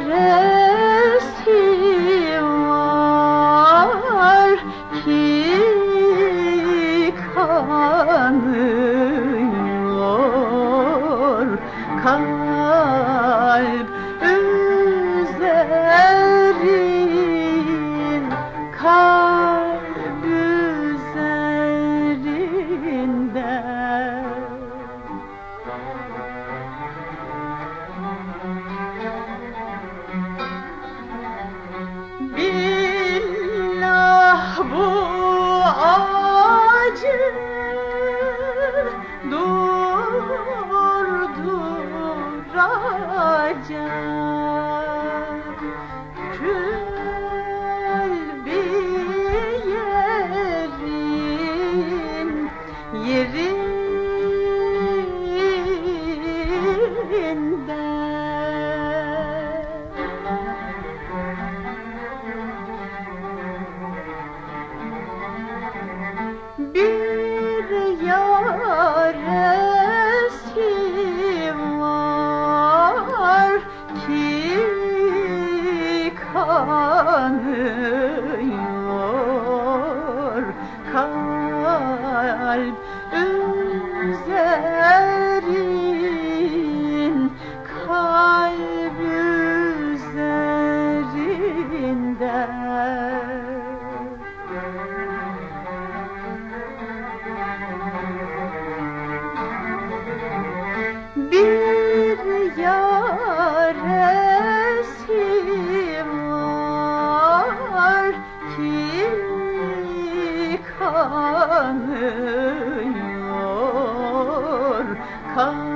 yaresi Yeah. Bir yaresi var ki kanıyor kalp